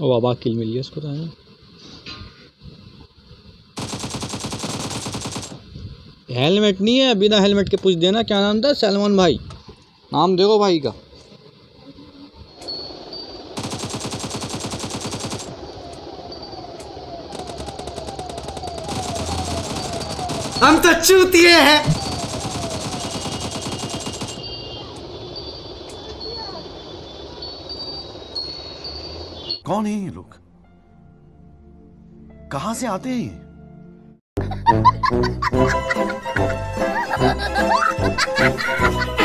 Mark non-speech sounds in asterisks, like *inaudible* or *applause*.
ओ बाबा किल मिल गया इसको तो है हेलमेट नहीं है, बिना हेलमेट के पूछ देना, क्या नाम था? सलमान भाई। नाम देखो भाई का। हम तो चूतिए हैं। कौन है ये लोग कहाँ से आते हैं ये Ah! *laughs*